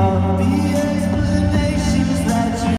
I'll be